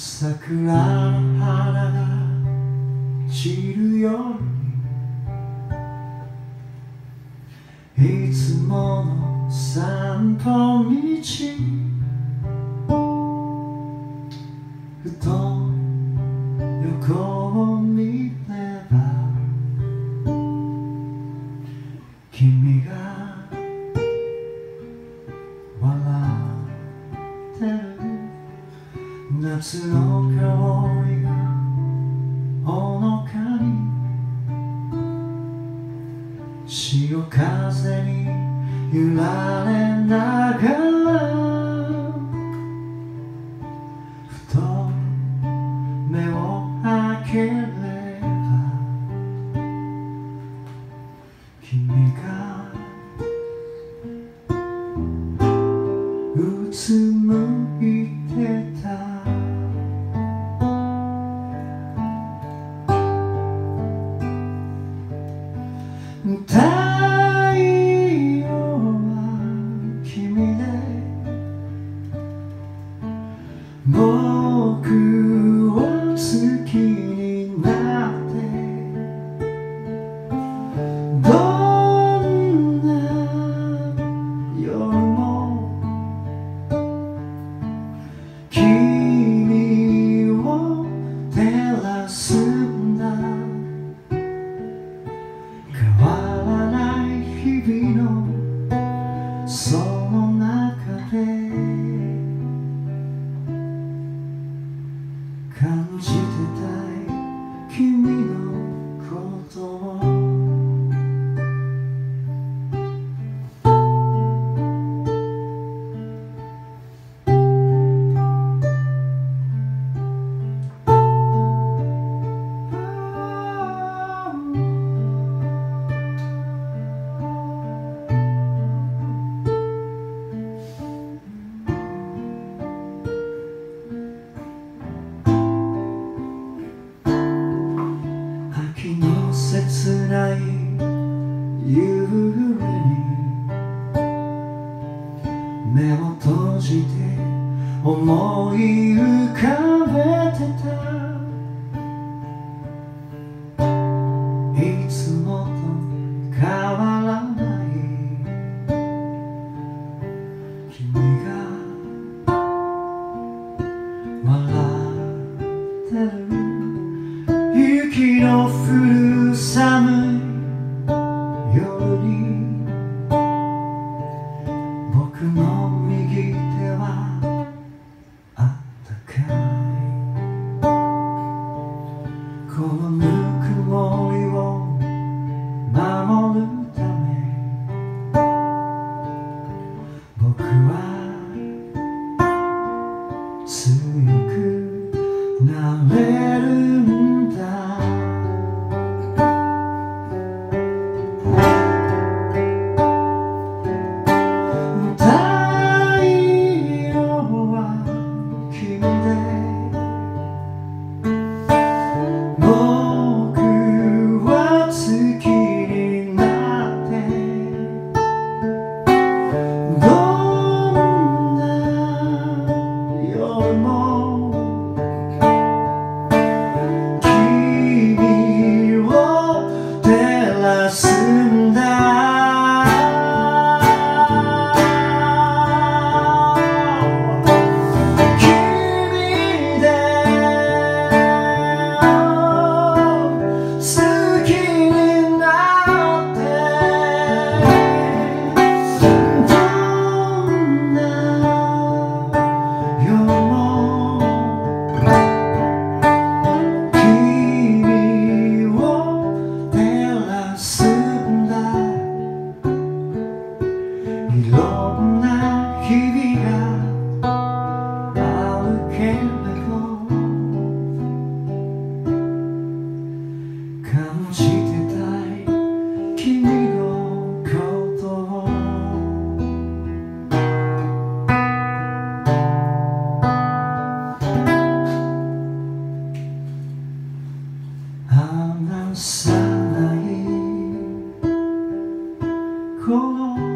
桜の花が散るようにいつもの散歩道ふと横を見れば君が夏の香りがほのかに潮風に揺られながら。ふと目を開ける。目を閉じて思い浮かべてたこのぬくもりを守るため僕は強くなれるの。call